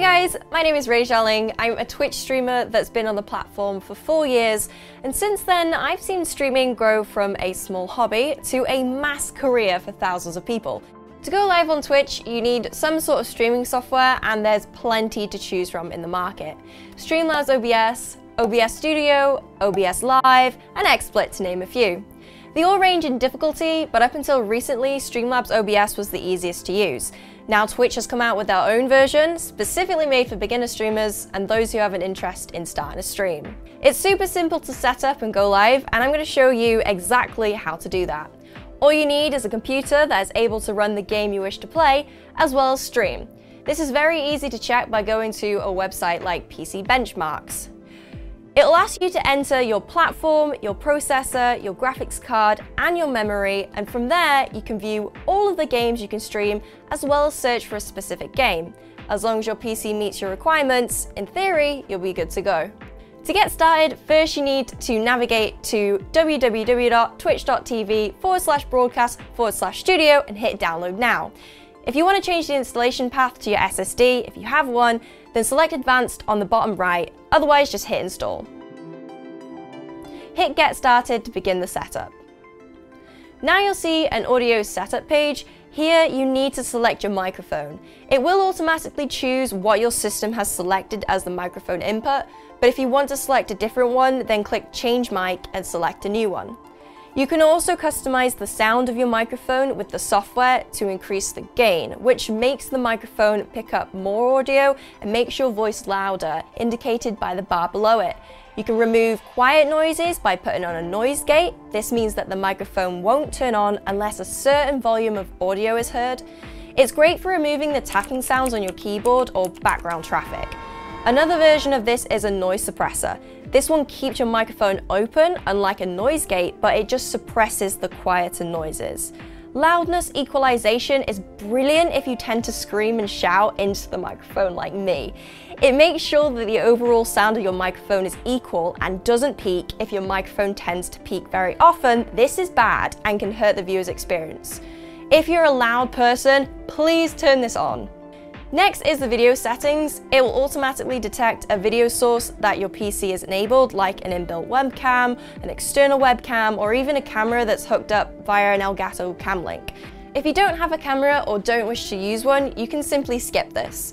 Hey guys, my name is Rage Darling. I'm a Twitch streamer that's been on the platform for four years, and since then I've seen streaming grow from a small hobby to a mass career for thousands of people. To go live on Twitch, you need some sort of streaming software, and there's plenty to choose from in the market. Streamlabs OBS, OBS Studio, OBS Live, and XSplit to name a few. They all range in difficulty, but up until recently, Streamlabs OBS was the easiest to use. Now Twitch has come out with their own version, specifically made for beginner streamers and those who have an interest in starting a stream. It's super simple to set up and go live, and I'm going to show you exactly how to do that. All you need is a computer that is able to run the game you wish to play, as well as stream. This is very easy to check by going to a website like PC Benchmarks. It'll ask you to enter your platform, your processor, your graphics card, and your memory, and from there you can view all of the games you can stream, as well as search for a specific game. As long as your PC meets your requirements, in theory, you'll be good to go. To get started, first you need to navigate to www.twitch.tv forward slash broadcast forward slash studio and hit download now. If you want to change the installation path to your SSD, if you have one, then select advanced on the bottom right, otherwise just hit install. Hit get started to begin the setup. Now you'll see an audio setup page. Here you need to select your microphone. It will automatically choose what your system has selected as the microphone input, but if you want to select a different one, then click Change Mic and select a new one. You can also customize the sound of your microphone with the software to increase the gain, which makes the microphone pick up more audio and makes your voice louder, indicated by the bar below it. You can remove quiet noises by putting on a noise gate. This means that the microphone won't turn on unless a certain volume of audio is heard. It's great for removing the tapping sounds on your keyboard or background traffic. Another version of this is a noise suppressor. This one keeps your microphone open, unlike a noise gate, but it just suppresses the quieter noises. Loudness equalization is brilliant if you tend to scream and shout into the microphone like me. It makes sure that the overall sound of your microphone is equal and doesn't peak if your microphone tends to peak very often. This is bad and can hurt the viewer's experience. If you're a loud person, please turn this on. Next is the video settings. It will automatically detect a video source that your PC is enabled, like an inbuilt webcam, an external webcam, or even a camera that's hooked up via an Elgato Cam Link. If you don't have a camera or don't wish to use one, you can simply skip this.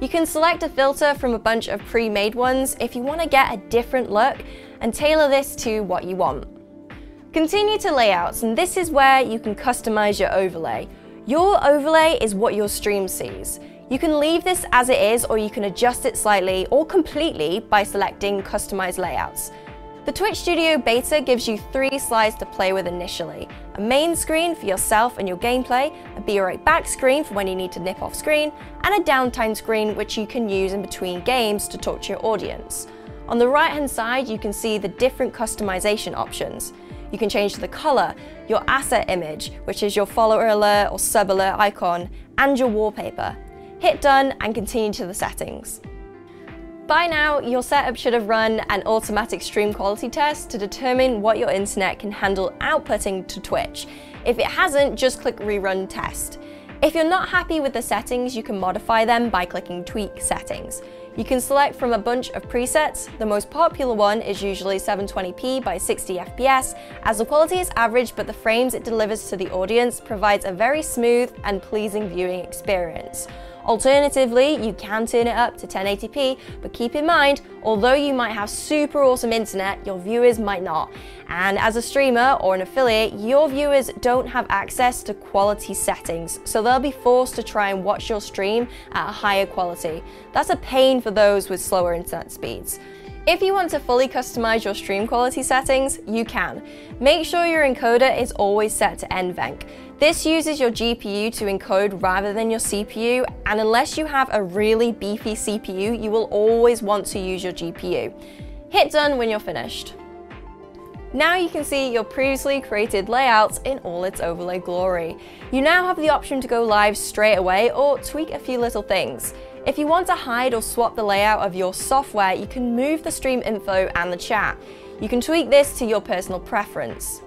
You can select a filter from a bunch of pre-made ones if you want to get a different look and tailor this to what you want. Continue to layouts, and this is where you can customize your overlay. Your overlay is what your stream sees. You can leave this as it is or you can adjust it slightly or completely by selecting Customize Layouts. The Twitch Studio Beta gives you three slides to play with initially. A main screen for yourself and your gameplay, a be right back screen for when you need to nip off screen, and a downtime screen which you can use in between games to talk to your audience. On the right hand side you can see the different customization options. You can change the color, your asset image, which is your follower alert or sub alert icon, and your wallpaper hit done and continue to the settings. By now, your setup should have run an automatic stream quality test to determine what your internet can handle outputting to Twitch. If it hasn't, just click rerun test. If you're not happy with the settings, you can modify them by clicking tweak settings. You can select from a bunch of presets. The most popular one is usually 720p by 60 FPS, as the quality is average but the frames it delivers to the audience provides a very smooth and pleasing viewing experience. Alternatively, you can turn it up to 1080p, but keep in mind, although you might have super awesome internet, your viewers might not. And as a streamer or an affiliate, your viewers don't have access to quality settings, so they'll be forced to try and watch your stream at a higher quality. That's a pain for those with slower internet speeds. If you want to fully customize your stream quality settings, you can. Make sure your encoder is always set to NVENC. This uses your GPU to encode rather than your CPU, and unless you have a really beefy CPU, you will always want to use your GPU. Hit done when you're finished. Now you can see your previously created layouts in all its overlay glory. You now have the option to go live straight away or tweak a few little things. If you want to hide or swap the layout of your software, you can move the stream info and the chat. You can tweak this to your personal preference.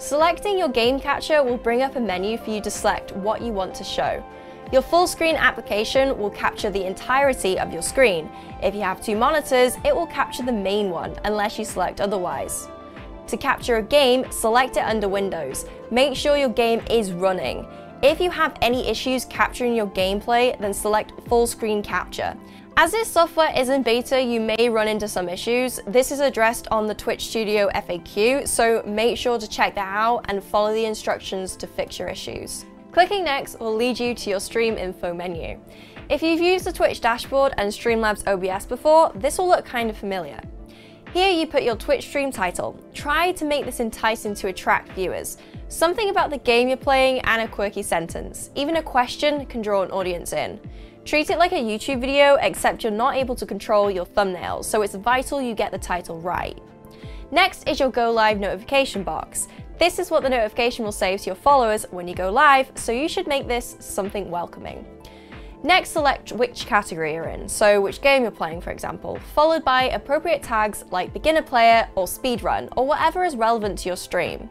Selecting your game capture will bring up a menu for you to select what you want to show. Your full screen application will capture the entirety of your screen. If you have two monitors, it will capture the main one, unless you select otherwise. To capture a game, select it under Windows. Make sure your game is running. If you have any issues capturing your gameplay, then select full screen capture. As this software is in beta, you may run into some issues. This is addressed on the Twitch Studio FAQ, so make sure to check that out and follow the instructions to fix your issues. Clicking next will lead you to your stream info menu. If you've used the Twitch dashboard and Streamlabs OBS before, this will look kind of familiar. Here you put your Twitch stream title. Try to make this enticing to attract viewers. Something about the game you're playing and a quirky sentence. Even a question can draw an audience in. Treat it like a YouTube video, except you're not able to control your thumbnails, so it's vital you get the title right. Next is your Go Live notification box. This is what the notification will say to your followers when you go live, so you should make this something welcoming. Next, select which category you're in, so which game you're playing, for example, followed by appropriate tags like beginner player or speedrun, or whatever is relevant to your stream.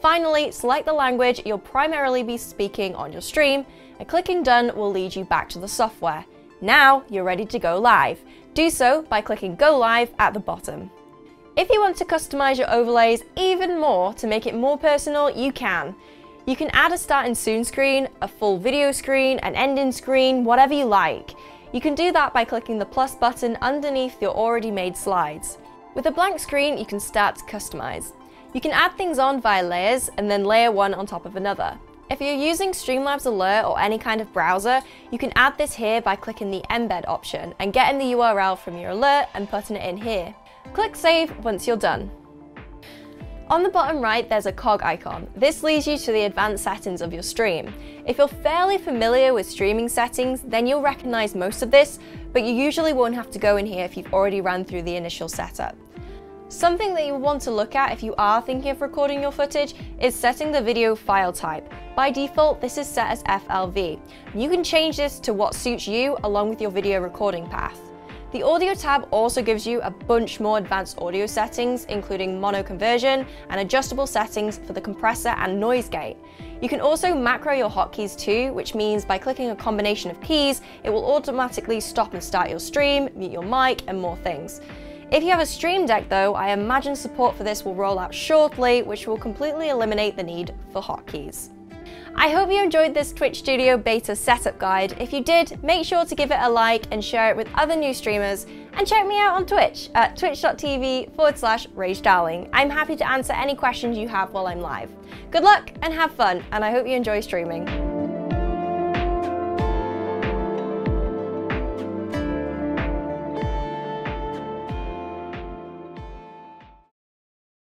Finally, select the language you'll primarily be speaking on your stream, and clicking done will lead you back to the software. Now you're ready to go live. Do so by clicking go live at the bottom. If you want to customize your overlays even more to make it more personal, you can. You can add a start and soon screen, a full video screen, an ending screen, whatever you like. You can do that by clicking the plus button underneath your already made slides. With a blank screen, you can start to customize. You can add things on via layers and then layer one on top of another. If you're using Streamlabs Alert or any kind of browser, you can add this here by clicking the embed option and getting the URL from your alert and putting it in here. Click Save once you're done. On the bottom right, there's a cog icon. This leads you to the advanced settings of your stream. If you're fairly familiar with streaming settings, then you'll recognize most of this, but you usually won't have to go in here if you've already run through the initial setup. Something that you want to look at if you are thinking of recording your footage is setting the video file type. By default, this is set as FLV. You can change this to what suits you along with your video recording path. The audio tab also gives you a bunch more advanced audio settings, including mono conversion and adjustable settings for the compressor and noise gate. You can also macro your hotkeys too, which means by clicking a combination of keys, it will automatically stop and start your stream, mute your mic, and more things. If you have a Stream Deck though, I imagine support for this will roll out shortly, which will completely eliminate the need for hotkeys. I hope you enjoyed this Twitch Studio beta setup guide. If you did, make sure to give it a like and share it with other new streamers. And check me out on Twitch at twitch.tv forward slash Rage Darling. I'm happy to answer any questions you have while I'm live. Good luck and have fun, and I hope you enjoy streaming.